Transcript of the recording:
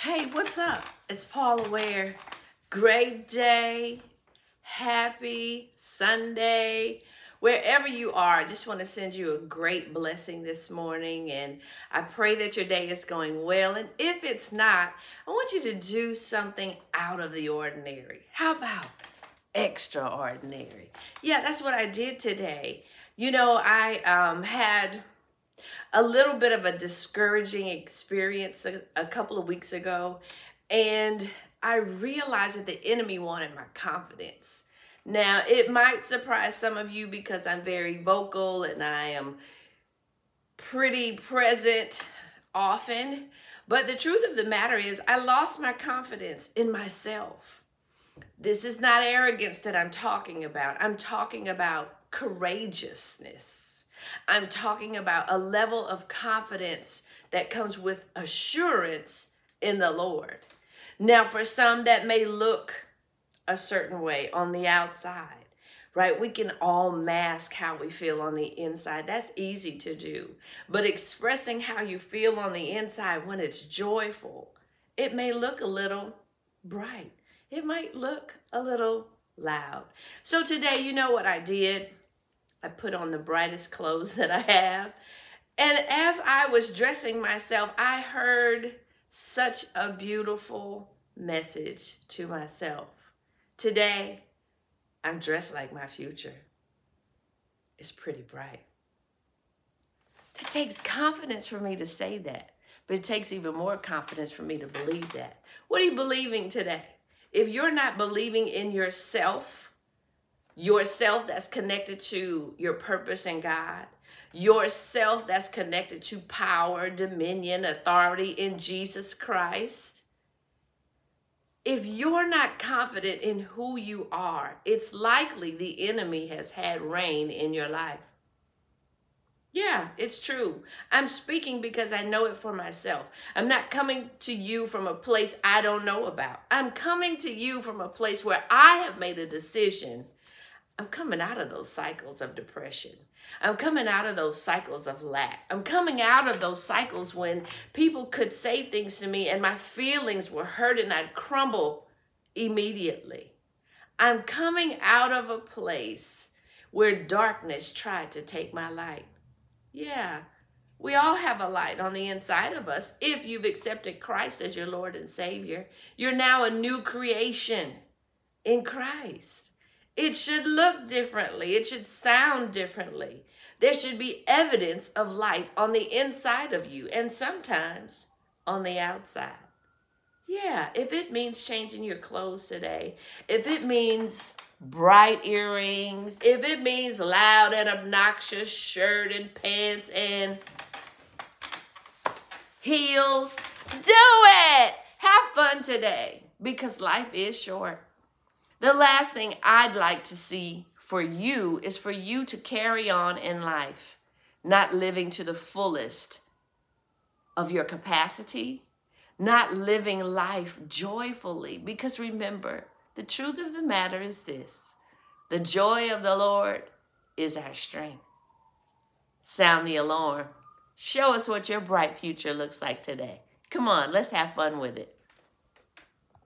Hey, what's up? It's Paula Ware. Great day. Happy Sunday. Wherever you are, I just want to send you a great blessing this morning. And I pray that your day is going well. And if it's not, I want you to do something out of the ordinary. How about extraordinary? Yeah, that's what I did today. You know, I um, had a little bit of a discouraging experience a, a couple of weeks ago, and I realized that the enemy wanted my confidence. Now, it might surprise some of you because I'm very vocal and I am pretty present often. But the truth of the matter is, I lost my confidence in myself. This is not arrogance that I'm talking about. I'm talking about courageousness. I'm talking about a level of confidence that comes with assurance in the Lord. Now, for some, that may look a certain way on the outside, right? We can all mask how we feel on the inside. That's easy to do. But expressing how you feel on the inside when it's joyful, it may look a little bright. It might look a little loud. So today, you know what I did? I put on the brightest clothes that I have. And as I was dressing myself, I heard such a beautiful message to myself. Today, I'm dressed like my future. It's pretty bright. That takes confidence for me to say that, but it takes even more confidence for me to believe that. What are you believing today? If you're not believing in yourself, yourself that's connected to your purpose in God, yourself that's connected to power, dominion, authority in Jesus Christ. If you're not confident in who you are, it's likely the enemy has had reign in your life. Yeah, it's true. I'm speaking because I know it for myself. I'm not coming to you from a place I don't know about. I'm coming to you from a place where I have made a decision I'm coming out of those cycles of depression. I'm coming out of those cycles of lack. I'm coming out of those cycles when people could say things to me and my feelings were hurt and I'd crumble immediately. I'm coming out of a place where darkness tried to take my light. Yeah, we all have a light on the inside of us. If you've accepted Christ as your Lord and Savior, you're now a new creation in Christ. It should look differently. It should sound differently. There should be evidence of light on the inside of you and sometimes on the outside. Yeah, if it means changing your clothes today, if it means bright earrings, if it means loud and obnoxious shirt and pants and heels, do it. Have fun today because life is short. The last thing I'd like to see for you is for you to carry on in life, not living to the fullest of your capacity, not living life joyfully. Because remember, the truth of the matter is this the joy of the Lord is our strength. Sound the alarm. Show us what your bright future looks like today. Come on, let's have fun with it.